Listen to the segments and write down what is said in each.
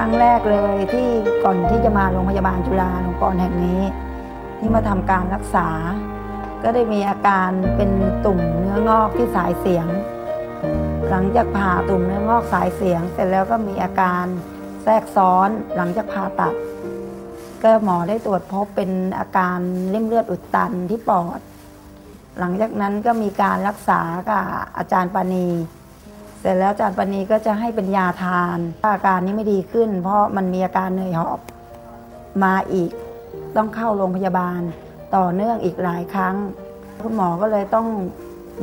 ครั้งแรกเลยที่ก่อนที่จะมาโรงพยาบาลจุฬาลงกรณ์แห่งนี้ ที่มาทำการรักษา ก็ได้มีอาการเป็นตุ่มเนื้องอกที่สายเสียง หลังจากผ่าตุ่มเนื้องอกสายเสียง เสร็จแล้วก็มีอาการแทรกซ้อนหลังจากผ่าตัด ก็หมอได้ตรวจพบเป็นอาการเล่มเลือดอุดตันที่ปอด หลังจากนั้นก็มีการรักษากับอาจารย์ปานี เสร็จแล้วอาจารย์ปานีก็จะให้เป็นยาทานถ้าอาการนี้ไม่ดีขึ้น เพราะมันมีอาการเหนื่อยหอบมาอีก ต้องเข้าโรงพยาบาลต่อเนื่องอีกหลายครั้ง คุณหมอก็เลยต้อง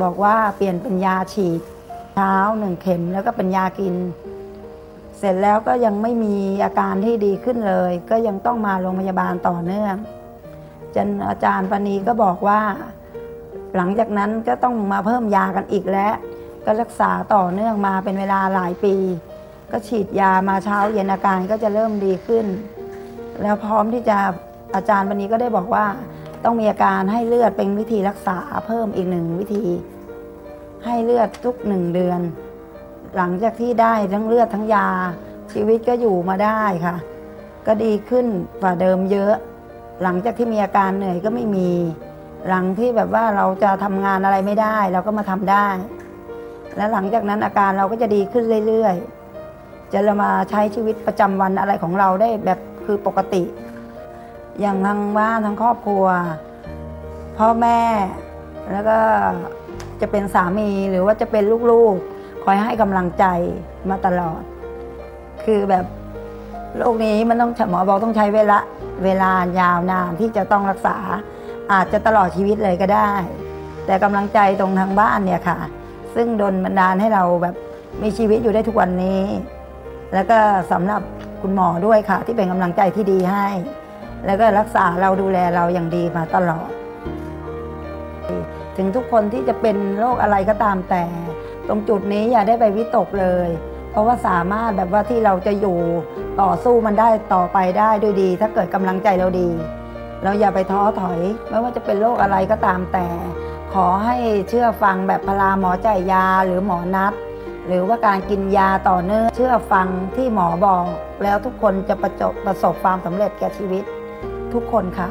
บอกว่าเปลี่ยนเป็นยาฉีดเช้าหนึ่งเข็มแล้วก็เป็นยากิน เสร็จแล้วก็ยังไม่มีอาการที่ดีขึ้นเลย ก็ยังต้องมาโรงพยาบาลต่อเนื่องจนอาจารย์ปณีก็บอกว่า หลังจากนั้นก็ต้องมาเพิ่มยากันอีกแล้ว ก็รักษาต่อเนื่องมาเป็นเวลาหลายปี ก็ฉีดยามาเช้าเย็นอาการก็จะเริ่มดีขึ้น แล้วพร้อมที่จะอาจารย์วันนี้ก็ได้บอกว่าต้องมีอาการให้เลือดเป็นวิธีรักษาเพิ่มอีกหนึ่งวิธี ให้เลือดทุกหนึ่งเดือน หลังจากที่ได้ทั้งเลือดทั้งยา ชีวิตก็อยู่มาได้ค่ะ ก็ดีขึ้นกว่าเดิมเยอะ หลังจากที่มีอาการเหนื่อยก็ไม่มี หลังที่แบบว่าเราจะทำงานอะไรไม่ได้ เราก็มาทำได้ และหลังจากนั้นอาการเราก็จะดีขึ้นเรื่อยๆ จะเรามาใช้ชีวิตประจำวันอะไรของเราได้แบบคือปกติ อย่างทางบ้านทางครอบครัว พ่อแม่แล้วก็จะเป็นสามีหรือว่าจะเป็นลูกๆ คอยให้กำลังใจมาตลอด คือแบบโรคนี้มันต้องหมอบอกต้องใช้เวลาเวลายาวนานที่จะต้องรักษา อาจจะตลอดชีวิตเลยก็ได้ แต่กำลังใจตรงทางบ้านเนี่ยค่ะ ซึ่งดนบันดาลให้เราแบบมีชีวิตอยู่ได้ทุกวันนี้ แล้วก็สำหรับคุณหมอด้วยค่ะ ที่เป็นกำลังใจที่ดีให้ แล้วก็รักษาเราดูแลเราอย่างดีมาตลอด ถึงทุกคนที่จะเป็นโรคอะไรก็ตามแต่ ตรงจุดนี้อย่าได้ไปวิตกเลย เพราะว่าสามารถแบบว่าที่เราจะอยู่ต่อสู้มันได้ต่อไปได้ด้วยดี ถ้าเกิดกำลังใจเราดี เราอย่าไปท้อถอย ไม่ว่าจะเป็นโรคอะไรก็ตามแต่ ขอให้เชื่อฟังแบบพลาหมอจ่ายยาหรือหมอนัด หรือว่าการกินยาต่อเนื่องเชื่อฟังที่หมอบอก แล้วทุกคนจะประจบประสบความสำเร็จแก่ชีวิต ทุกคนค่ะ